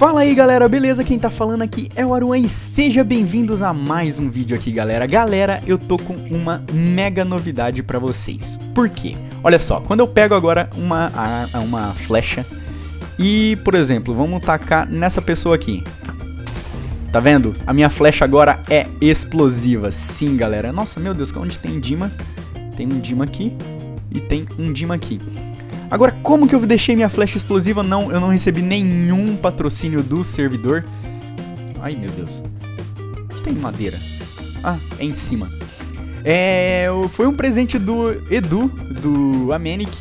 Fala aí galera, beleza? Quem tá falando aqui é o Aruan e seja bem-vindos a mais um vídeo aqui galera Galera, eu tô com uma mega novidade pra vocês Por quê? Olha só, quando eu pego agora uma, uma flecha E, por exemplo, vamos tacar nessa pessoa aqui Tá vendo? A minha flecha agora é explosiva Sim galera, nossa meu Deus, onde tem Dima? Tem um Dima aqui e tem um Dima aqui Agora, como que eu deixei minha flecha explosiva? Não, eu não recebi nenhum patrocínio do servidor. Ai, meu Deus. Onde tem madeira? Ah, é em cima. É, foi um presente do Edu, do Amenic.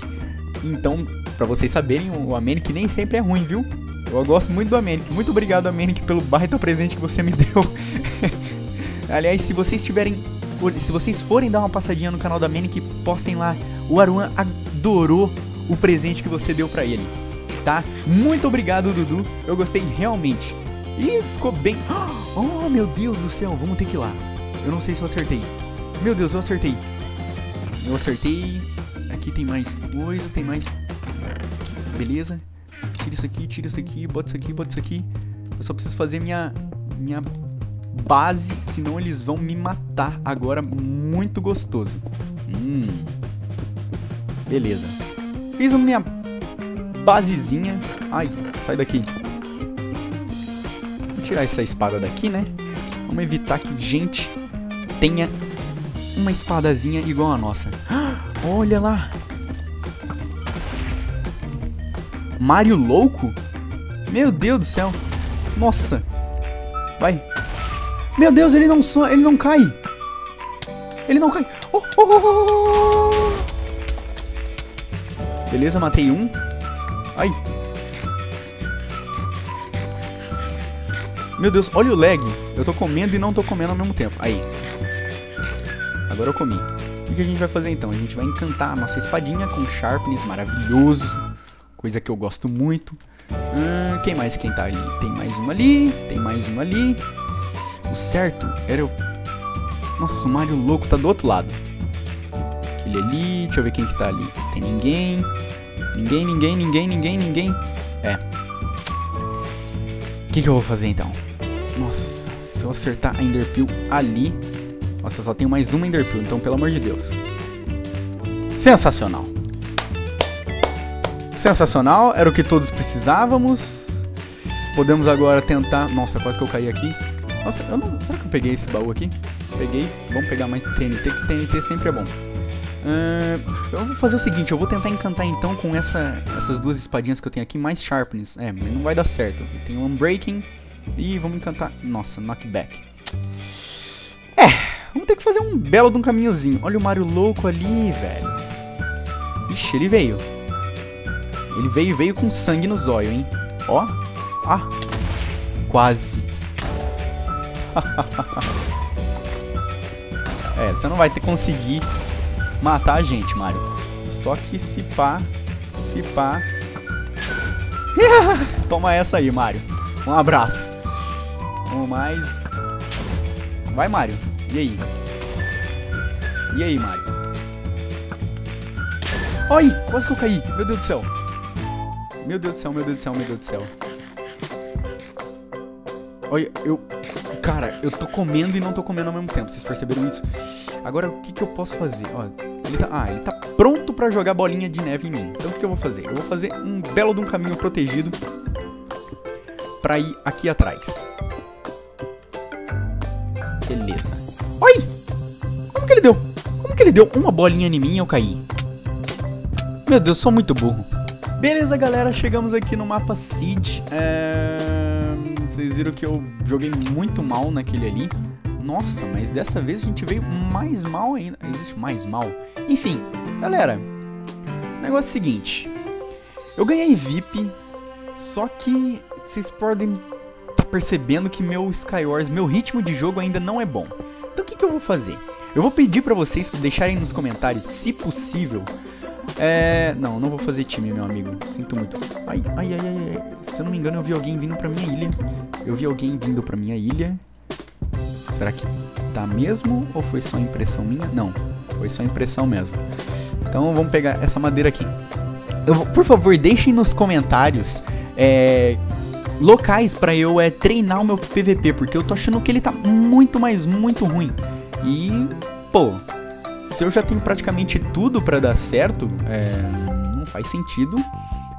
Então, para vocês saberem, o Amenic nem sempre é ruim, viu? Eu gosto muito do Amenic. Muito obrigado, Amenic, pelo baita presente que você me deu. Aliás, se vocês tiverem... Se vocês forem dar uma passadinha no canal da Amenic, postem lá. O Aruan adorou o presente que você deu para ele, tá? Muito obrigado, Dudu. Eu gostei realmente. E ficou bem. Oh, meu Deus do céu, vamos ter que ir lá. Eu não sei se eu acertei. Meu Deus, eu acertei. Eu acertei. Aqui tem mais coisa, tem mais. Aqui, beleza. Tira isso aqui, tira isso aqui, bota isso aqui, bota isso aqui. Eu só preciso fazer minha minha base, senão eles vão me matar agora muito gostoso. Hum. Beleza. Fiz a minha basezinha. Ai, sai daqui. Vou tirar essa espada daqui, né? Vamos evitar que gente tenha uma espadazinha igual a nossa. Olha lá. Mario louco? Meu Deus do céu. Nossa. Vai. Meu Deus, ele não ele não cai. Ele não cai. Oh, oh, oh, oh. Beleza, matei um. Ai. Meu Deus, olha o lag. Eu tô comendo e não tô comendo ao mesmo tempo. Aí. Agora eu comi. O que a gente vai fazer então? A gente vai encantar a nossa espadinha com sharpness maravilhoso. Coisa que eu gosto muito. Hum, quem mais quem tá ali? Tem mais um ali. Tem mais um ali. O certo era eu... Nossa, o Mario louco tá do outro lado. Aquele ali. Deixa eu ver quem que tá ali. Tem ninguém. Ninguém, ninguém, ninguém, ninguém, ninguém. É. O que, que eu vou fazer então? Nossa, se eu acertar a Enderpeel ali... Nossa, só tenho mais uma Enderpeel, então pelo amor de Deus. Sensacional. Sensacional, era o que todos precisávamos. Podemos agora tentar... Nossa, quase que eu caí aqui. Nossa, eu não... será que eu peguei esse baú aqui? Peguei. Vamos pegar mais TNT, que TNT sempre é bom. Uh, eu vou fazer o seguinte, eu vou tentar encantar então com essa, essas duas espadinhas que eu tenho aqui, mais Sharpness. É, mas não vai dar certo. Tem um Unbreaking e vamos encantar... Nossa, Knockback. É, vamos ter que fazer um belo de um caminhozinho. Olha o Mario louco ali, velho. Ixi, ele veio. Ele veio veio com sangue nos olhos, hein. Ó. Ah. Quase. é, você não vai ter conseguir matar a gente, Mario. Só que se pá, se pá... Toma essa aí, Mario. Um abraço. Um mais. Vai, Mario. E aí? E aí, Mario? Oi! Quase que eu caí. Meu Deus do céu. Meu Deus do céu, meu Deus do céu, meu Deus do céu. Olha, eu... Cara, eu tô comendo e não tô comendo ao mesmo tempo. Vocês perceberam isso? Agora, o que, que eu posso fazer? Ó, ele tá, ah, ele tá pronto pra jogar bolinha de neve em mim. Então, o que, eu vou fazer? Eu vou fazer um belo de um caminho protegido pra ir aqui atrás. Beleza. Oi! Como que ele deu? Como que ele deu uma bolinha em mim e eu caí? Meu Deus, sou muito burro. Beleza, galera, chegamos aqui no mapa Seed. É... Vocês viram que eu joguei muito mal naquele ali. Nossa, mas dessa vez a gente veio mais mal ainda. Existe mais mal? Enfim, galera. Negócio é o seguinte. Eu ganhei VIP, só que vocês podem tá percebendo que meu Skywars, meu ritmo de jogo ainda não é bom. Então o que, que eu vou fazer? Eu vou pedir pra vocês deixarem nos comentários, se possível, é... Não, não vou fazer time, meu amigo. Sinto muito. Ai, ai, ai, ai. Se eu não me engano, eu vi alguém vindo pra minha ilha. Eu vi alguém vindo pra minha ilha. Será que tá mesmo ou foi só impressão minha? Não, foi só impressão mesmo. Então vamos pegar essa madeira aqui. Eu, por favor, deixem nos comentários é, locais pra eu é, treinar o meu PVP, porque eu tô achando que ele tá muito, mas muito ruim. E, pô, se eu já tenho praticamente tudo pra dar certo, é, não faz sentido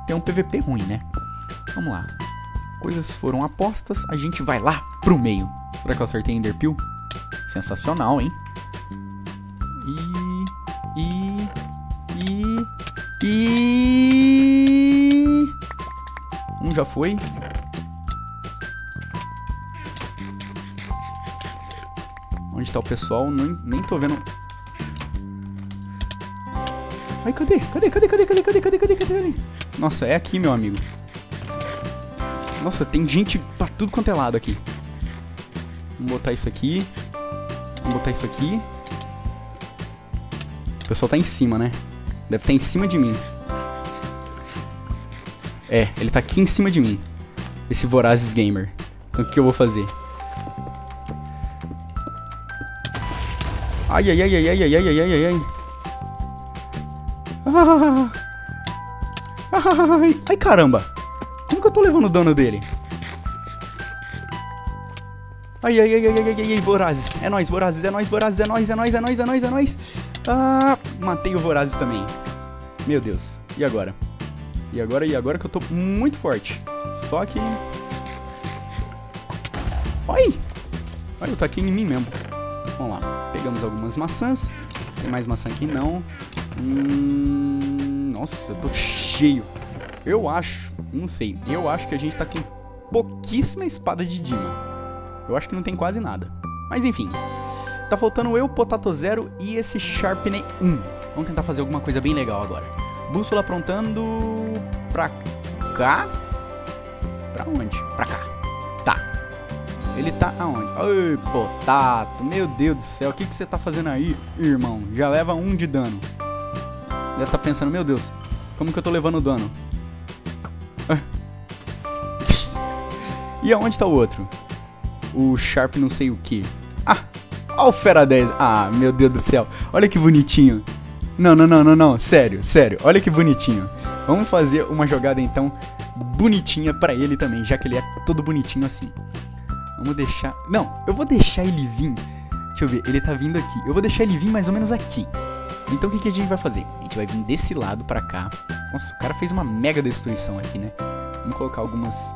ter um PVP ruim, né? Vamos lá. Coisas foram apostas, a gente vai lá pro meio. Será que eu acertei Enderpeel? Sensacional, hein? E... E... E... E... Um já foi. Onde tá o pessoal? Nem, nem tô vendo. Ai, cadê? Cadê? Cadê? Cadê? Cadê? Cadê? Cadê? Cadê? Cadê? Nossa, é aqui, meu amigo. Nossa, tem gente pra tudo quanto é lado aqui. Vamos botar isso aqui. Vamos botar isso aqui. O pessoal tá em cima, né? Deve estar tá em cima de mim. É, ele tá aqui em cima de mim. Esse Vorazes Gamer. Então o que eu vou fazer? Ai, ai, ai, ai, ai, ai, ai, ai, ai, ai. Ah, ai, ai, caramba. Como que eu tô levando dano dele? Ai, ai, ai, ai, ai, ai, ai, Vorazes. É nóis, Vorazes, é nóis, Vorazes, é nóis, é nóis, é nóis, é nóis, é nóis. Ah, matei o Vorazes também. Meu Deus. E agora? E agora, e agora que eu tô muito forte. Só que... Oi! Olha, tá aqui em mim mesmo. Vamos lá. Pegamos algumas maçãs. Tem mais maçã aqui? Não. Hum... Nossa, eu tô cheio. Eu acho... Não sei. Eu acho que a gente tá com pouquíssima espada de Dima. Eu acho que não tem quase nada. Mas enfim. Tá faltando eu, Potato Zero e esse Sharpney 1. Vamos tentar fazer alguma coisa bem legal agora. Bússola aprontando pra cá. Pra onde? Pra cá. Tá. Ele tá aonde? Ai, potato. Meu Deus do céu. O que, que você tá fazendo aí, irmão? Já leva um de dano. Deve estar tá pensando, meu Deus. Como que eu tô levando dano? e aonde tá o outro? O Sharp não sei o que. Ah, ó o Fera 10. Ah, meu Deus do céu. Olha que bonitinho. Não, não, não, não, não. Sério, sério. Olha que bonitinho. Vamos fazer uma jogada então bonitinha para ele também, já que ele é todo bonitinho assim. Vamos deixar... Não, eu vou deixar ele vir... Deixa eu ver, ele tá vindo aqui. Eu vou deixar ele vir mais ou menos aqui. Então o que, que a gente vai fazer? A gente vai vir desse lado pra cá. Nossa, o cara fez uma mega destruição aqui, né? Vamos colocar algumas...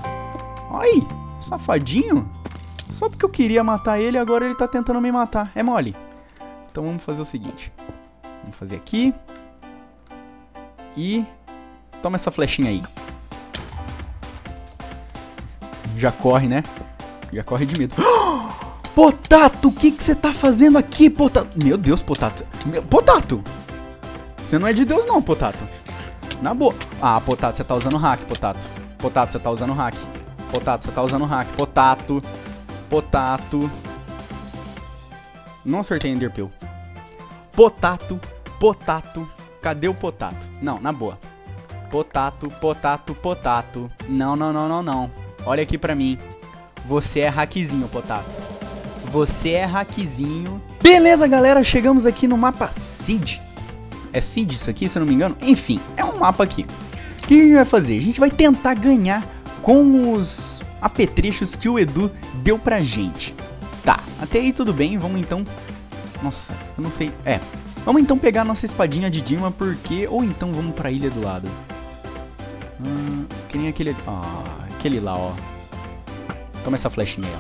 Ai, safadinho. Só porque eu queria matar ele, agora ele tá tentando me matar. É mole. Então vamos fazer o seguinte. Vamos fazer aqui. E... Toma essa flechinha aí. Já corre, né? Já corre de medo. Potato, o que você tá fazendo aqui, Potato? Meu Deus, Potato. Meu... Potato! Você não é de Deus não, Potato. Na boa. Ah, Potato, você tá usando hack, Potato. Potato, você tá usando hack. Potato, você tá usando hack. Potato. Potato. Não acertei Enderpeel. Potato, potato. Cadê o potato? Não, na boa. Potato, potato, potato. Não, não, não, não, não. Olha aqui pra mim. Você é hackzinho, potato. Você é hackzinho. Beleza, galera. Chegamos aqui no mapa Seed. É Seed isso aqui, se eu não me engano? Enfim, é um mapa aqui. O que a gente vai fazer? A gente vai tentar ganhar com os apetrechos que o Edu deu pra gente. Tá, até aí tudo bem, vamos então... Nossa, eu não sei... É, vamos então pegar nossa espadinha de Dima, porque... Ou então vamos pra ilha do lado. Hum, que nem aquele... Ah, aquele lá, ó. Toma essa flechinha aí,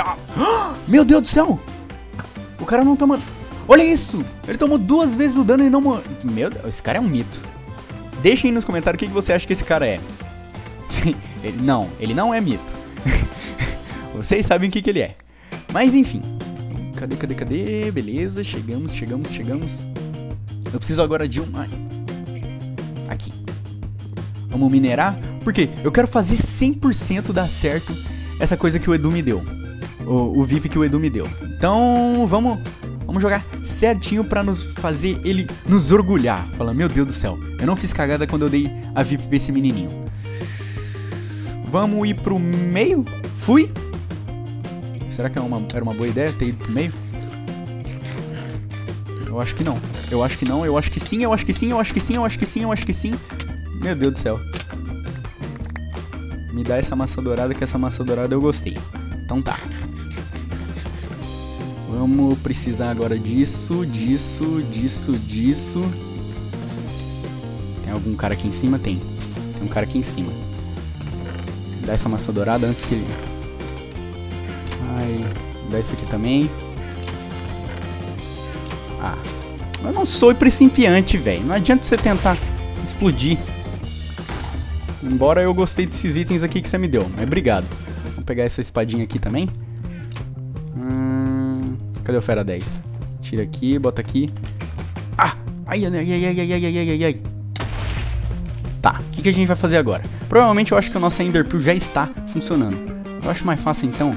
ó. Meu Deus do céu! O cara não toma... Olha isso! Ele tomou duas vezes o dano e não... Meu Deus, esse cara é um mito. Deixem aí nos comentários o que você acha que esse cara é. ele, não, ele não é mito. Vocês sabem o que, que ele é. Mas enfim. Cadê, cadê, cadê? Beleza, chegamos, chegamos, chegamos. Eu preciso agora de uma... Aqui. Vamos minerar. Porque eu quero fazer 100% dar certo essa coisa que o Edu me deu. O, o VIP que o Edu me deu. Então, vamos... Vamos jogar certinho pra nos fazer ele nos orgulhar. Falar, meu Deus do céu, eu não fiz cagada quando eu dei a VIP pra esse menininho. Vamos ir pro meio? Fui? Será que é uma, era uma boa ideia ter ido pro meio? Eu acho que não. Eu acho que não, eu acho que sim, eu acho que sim, eu acho que sim, eu acho que sim, eu acho que sim. Meu Deus do céu. Me dá essa maçã dourada, que essa maçã dourada eu gostei. Então tá. Vamos precisar agora disso, disso, disso, disso. Tem algum cara aqui em cima? Tem. Tem um cara aqui em cima. Dá essa maçã dourada antes que ele... Ai, dá isso aqui também. Ah, eu não sou principiante, velho. Não adianta você tentar explodir. Embora eu gostei desses itens aqui que você me deu. Mas obrigado. Vamos pegar essa espadinha aqui também. Hum, cadê o Fera 10? Tira aqui, bota aqui. Ah! Ai, ai, ai, ai, ai, ai, ai, ai, ai. Tá, o que, que a gente vai fazer agora? Provavelmente eu acho que o nosso Enderpeel já está funcionando. Eu acho mais fácil então...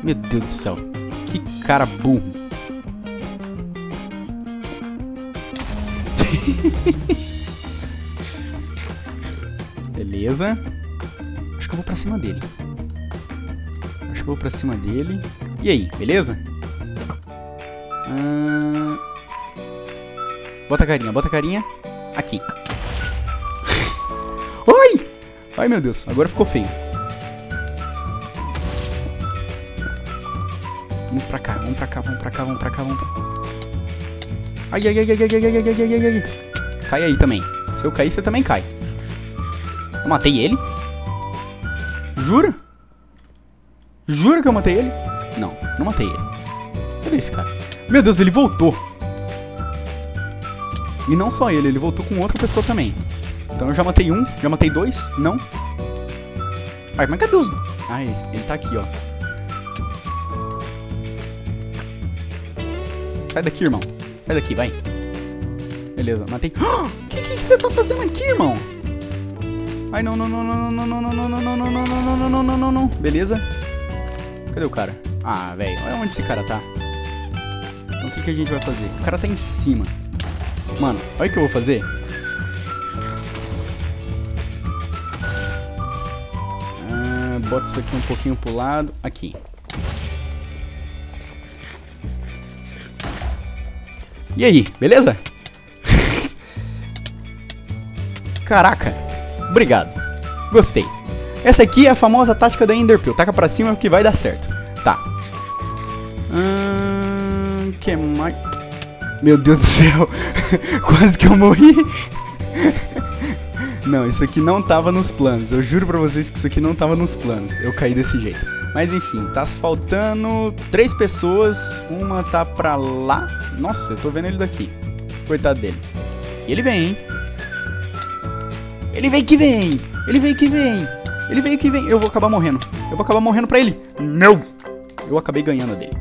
Meu Deus do céu. Que cara burro. Beleza. Acho que eu vou pra cima dele. Acho que eu vou pra cima dele. E aí, beleza? Hum... Bota a carinha, bota a carinha. Aqui. Ai! Ai, meu Deus. Agora ficou feio. Vamos pra cá, vamos pra cá, vamos pra cá, vamos pra cá, vamos pra cá. Ai, ai, ai, ai, ai, ai, ai, ai, ai, ai, ai. Cai aí também. Se eu cair, você também cai. Eu matei ele? Jura? Jura que eu matei ele? Não, não matei ele. Cadê esse cara? Meu Deus, ele voltou. E não só ele, ele voltou com outra pessoa também. Então eu já matei um, já matei dois, não. Ai, mas cadê os... Ah, esse, ele tá aqui, ó. Sai daqui, irmão. Sai daqui, vai. Beleza, matei. O que, que você tá fazendo aqui, irmão? Ai, não, não, não, não, não, não, não, não, não, não, não, não, não, não, não, não, não. Beleza. Cadê o cara? Ah, velho, olha onde esse cara tá. Então o que, que a gente vai fazer? O cara tá em cima. Mano, olha o que eu vou fazer. Bota isso aqui um pouquinho pro lado. Aqui. E aí, beleza? Caraca. Obrigado. Gostei. Essa aqui é a famosa tática da Enderpeel. Taca pra cima que vai dar certo. Tá. Hum, que mais? Meu Deus do céu. Quase que eu morri. Não, isso aqui não tava nos planos. Eu juro pra vocês que isso aqui não tava nos planos. Eu caí desse jeito. Mas enfim, tá faltando três pessoas. Uma tá pra lá. Nossa, eu tô vendo ele daqui. Coitado dele. E ele vem, hein? Ele vem que vem! Ele vem que vem! Ele vem que vem! Eu vou acabar morrendo. Eu vou acabar morrendo pra ele. Não! Eu acabei ganhando dele.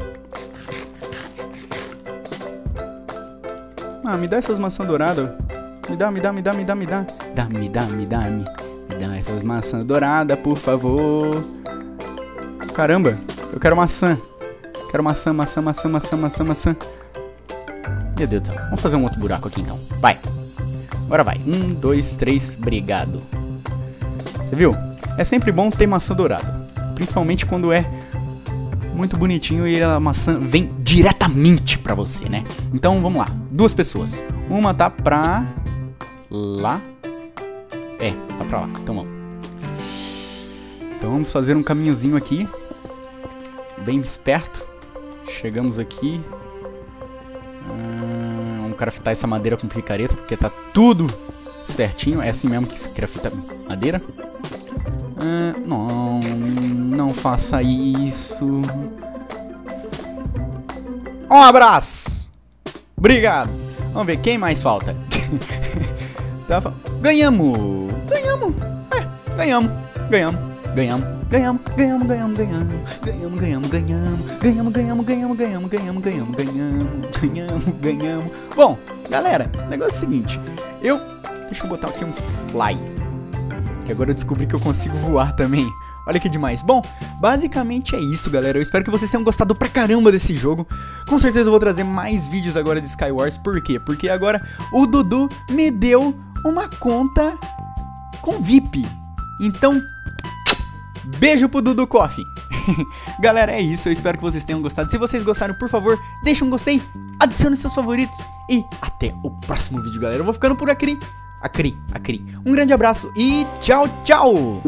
Ah, me dá essas maçãs douradas. Me dá, me dá, me dá, me dá, me dá. Dá, me dá, me dá, me. Me dá essas maçãs douradas, por favor. Caramba, eu quero maçã. Quero maçã, maçã, maçã, maçã, maçã, maçã. Meu Deus do céu. Vamos fazer um outro buraco aqui então. Vai. Agora vai. Um, dois, três, obrigado. Você viu? É sempre bom ter maçã dourada. Principalmente quando é muito bonitinho e a maçã vem diretamente pra você, né? Então vamos lá. Duas pessoas. Uma tá pra lá. É, tá pra lá. Então vamos. Então vamos fazer um caminhozinho aqui. Bem esperto. Chegamos aqui. Hum, vamos craftar essa madeira com picareta, porque tá tudo certinho. É assim mesmo que se crafta madeira. Hum, não, não faça isso. Um abraço! Obrigado! Vamos ver quem mais falta. ganhamos! Ganhamos! É, ganhamos! Ganhamos! Ganhamos! Ganhamos, ganhamos, ganhamos, ganhamos, ganhamos, ganhamos, ganhamos, ganhamos, ganhamos, ganhamos, ganhamos, ganhamos, ganhamos, ganhamos, ganhamos, ganhamos. Bom, galera, o negócio é o seguinte, eu, deixa eu botar aqui um fly, que agora eu descobri que eu consigo voar também. Olha que demais. Bom, basicamente é isso, galera. Eu espero que vocês tenham gostado pra caramba desse jogo. Com certeza eu vou trazer mais vídeos agora de Skywars. Por quê? Porque agora o Dudu me deu uma conta com VIP. Então, beijo pro Dudu Coffee. galera, é isso. Eu espero que vocês tenham gostado. Se vocês gostaram, por favor, deixa um gostei, adicione seus favoritos e até o próximo vídeo, galera. Eu vou ficando por aqui. a CRI, a CRI. Um grande abraço e tchau, tchau!